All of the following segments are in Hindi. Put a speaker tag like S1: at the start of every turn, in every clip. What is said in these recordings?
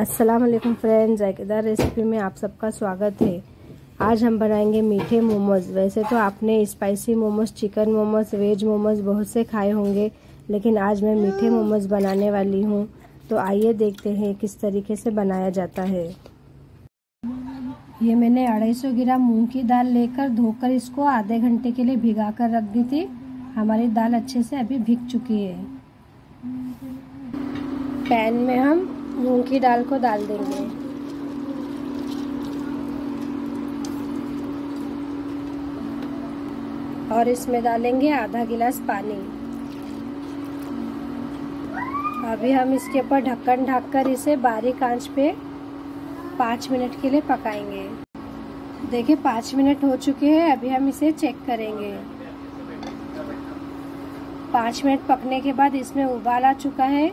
S1: अस्सलाम वालेकुम फ्रेंड्स जायकेदार रेसिपी में आप सबका स्वागत है। आज हम बनाएँगे मीठे मोमोज। वैसे तो आपने spicy momos chicken momos veg momos बहुत से खाए होंगे, लेकिन आज मैं मीठे मोमोज बनाने वाली हूँ। तो आइए देखते हैं किस तरीके से बनाया जाता है। ये मैंने अढ़ाई सौ ग्राम मूंग की दाल लेकर धोकर इसको आधे घंटे के लिए भिगा कर रख दी थी। हमारी दाल अच्छे से अभी भिग चुकी है। पैन में हम मूंग की दाल को डाल देंगे। और इसमें डालेंगे आधा गिलास पानी। अभी हम इसके ऊपर ढक्कन ढककर इसे बारीक आँच पे पाँच मिनट के लिए पकाएँगे। देखिए, पाँच मिनट हो चुके हैं, अभी हम इसे चेक करेंगे। पाँच मिनट पकने के बाद इसमें उबाल आ चुका है।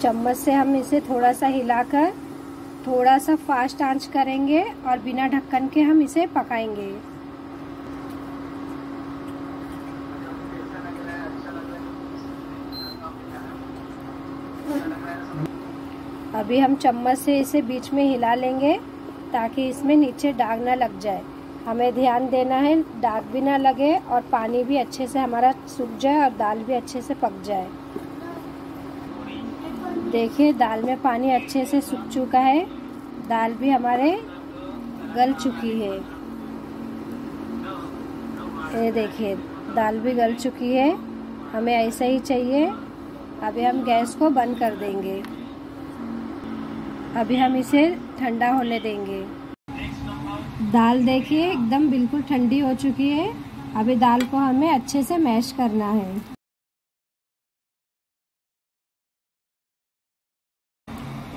S1: चम्मच से हम इसे थोड़ा सा हिलाकर थोड़ा सा फास्ट आँच करेंगे और बिना ढक्कन के हम इसे पकाएँगे। अभी हम चम्मच से इसे बीच में हिला लेंगे ताकि इसमें नीचे दाग ना लग जाए। हमें ध्यान देना है, दाग भी ना लगे और पानी भी अच्छे से हमारा सूख जाए और दाल भी अच्छे से पक जाए। देखिए, दाल में पानी अच्छे से सूख चुका है। दाल भी हमारे गल चुकी है। ये देखिए, दाल भी गल चुकी है। हमें ऐसा ही चाहिए। अभी हम गैस को बंद कर देंगे। अभी हम इसे ठंडा होने देंगे। दाल देखिए, एकदम बिल्कुल ठंडी हो चुकी है। अभी दाल को हमें अच्छे से मैश करना है।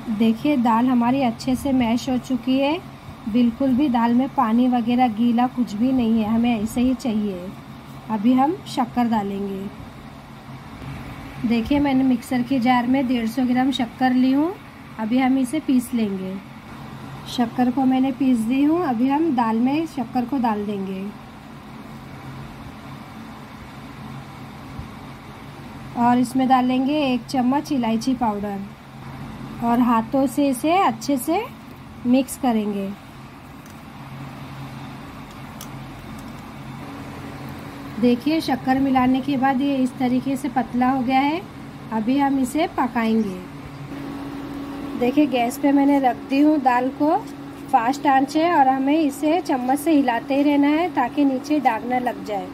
S1: देखिए, दाल हमारी अच्छे से मैश हो चुकी है। बिल्कुल भी दाल में पानी वगैरह, गीला कुछ भी नहीं है। हमें ऐसे ही चाहिए। अभी हम शक्कर डालेंगे। देखिए, मैंने मिक्सर की जार में 150 ग्राम शक्कर ली हूँ। अभी हम इसे पीस लेंगे। शक्कर को मैंने पीस दी हूँ। अभी हम दाल में शक्कर को डाल देंगे। और इसमें डालेंगे एक चम्मच इलायची पाउडर। और हाथों से इसे अच्छे से मिक्स करेंगे। देखिए, शक्कर मिलाने के बाद ये इस तरीके से पतला हो गया है। अभी हम इसे पकाएँगे। देखिए, गैस पे मैंने रख दी हूँ दाल को। फास्ट आँच है और हमें इसे चम्मच से हिलाते ही रहना है ताकि नीचे दाग न लग जाए।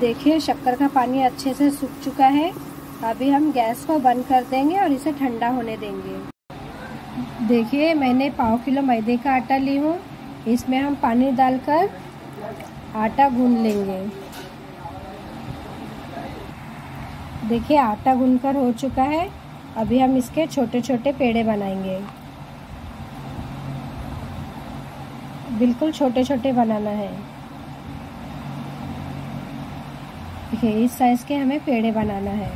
S1: देखिए, शक्कर का पानी अच्छे से सूख चुका है। अभी हम गैस को बंद कर देंगे और इसे ठंडा होने देंगे। देखिए, मैंने पाव किलो मैदे का आटा ली हूँ। इसमें हम पानी डालकर आटा गून लेंगे। देखिए, आटा गूंदकर हो चुका है। अभी हम इसके छोटे छोटे पेड़े बनाएँगे। बिल्कुल छोटे छोटे बनाना है। देखिए इस साइज़ के हमें पेड़े बनाना है।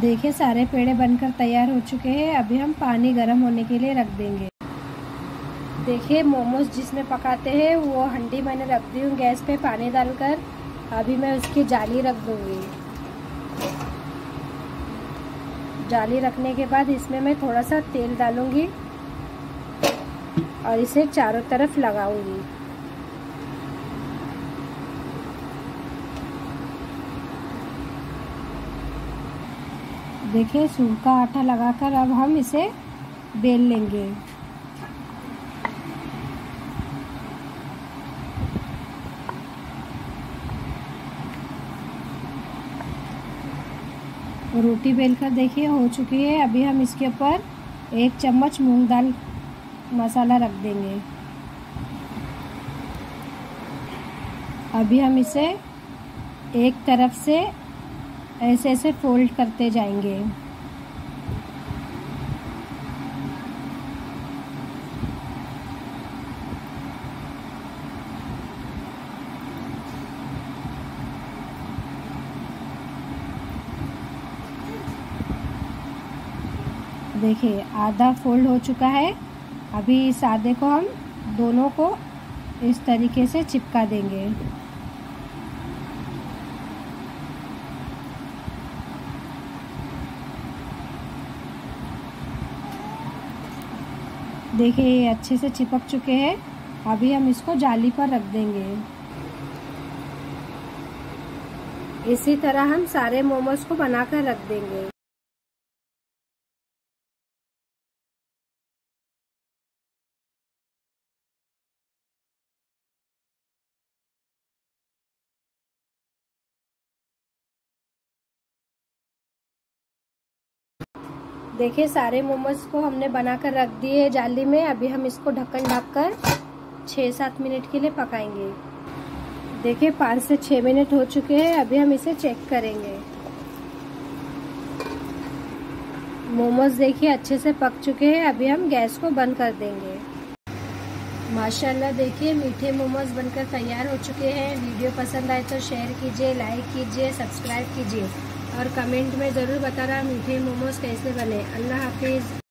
S1: देखिए, सारे पेड़े बनकर तैयार हो चुके हैं। अभी हम पानी गर्म होने के लिए रख देंगे। देखिए, मोमोज जिसमें पकाते हैं, वो हंडी मैंने रख दी हूँ गैस पे पानी डालकर। अभी मैं उसकी जाली रख दूँगी। जाली रखने के बाद इसमें मैं थोड़ा सा तेल डालूँगी और इसे चारों तरफ़ लगाऊँगी। देखिए सूखा आटा लगाकर अब हम इसे बेल लेंगे। रोटी बेलकर देखिए, हो चुकी है। अभी हम इसके ऊपर एक चम्मच मूंग दाल मसाला रख देंगे। अभी हम इसे एक तरफ़ से ऐसे ऐसे फोल्ड करते जाएँगे। देखिए, आधा फोल्ड हो चुका है। अभी इस आधे को हम दोनों को इस तरीके से चिपका देंगे। देखिए, ये अच्छे से चिपक चुके हैं। अभी हम इसको जाली पर रख देंगे। इसी तरह हम सारे मोमोज को बनाकर रख देंगे। देखिए, सारे मोमोज को हमने बनाकर रख दिए है जाली में। अभी हम इसको ढक्कन ढक कर छः सात मिनट के लिए पकाएँगे। देखिए, पाँच से छः मिनट हो चुके हैं। अभी हम इसे चेक करेंगे। मोमोज देखिए, अच्छे से पक चुके हैं। अभी हम गैस को बंद कर देंगे। माशाल्लाह, देखिए, मीठे मोमोज बनकर तैयार हो चुके हैं। वीडियो पसंद आए तो शेयर कीजिए, लाइक कीजिए, सब्सक्राइब कीजिए। और कमेंट में ज़रूर बताना मीठे मोमोज कैसे बने। अल्लाह हाफिज़।